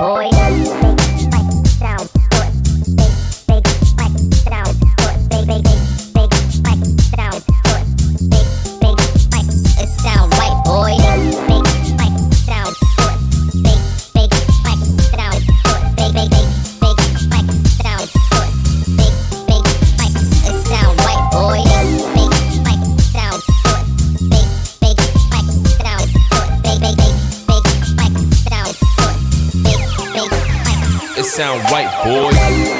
Boy. Sound right, boys.